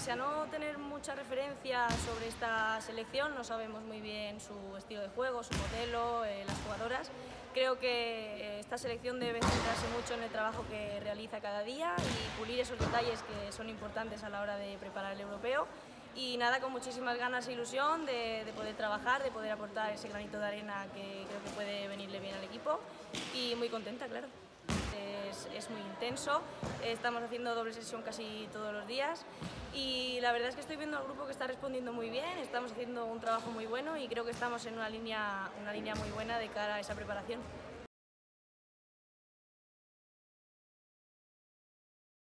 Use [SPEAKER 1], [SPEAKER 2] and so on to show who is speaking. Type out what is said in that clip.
[SPEAKER 1] pese a no tener mucha referencia sobre esta selección, no sabemos muy bien su estilo de juego, su modelo, eh, las jugadoras. Creo que esta selección debe centrarse mucho en el trabajo que realiza cada día y pulir esos detalles que son importantes a la hora de preparar el europeo. Y nada, con muchísimas ganas e ilusión de, de poder trabajar, de poder aportar ese granito de arena que creo que puede venirle bien al equipo y muy contenta, claro es, muy intenso, estamos haciendo doble sesión casi todos los días y la verdad es que estoy viendo al grupo que está respondiendo muy bien, estamos haciendo un trabajo muy bueno y creo que estamos en una línea, una línea muy buena de cara a esa preparación.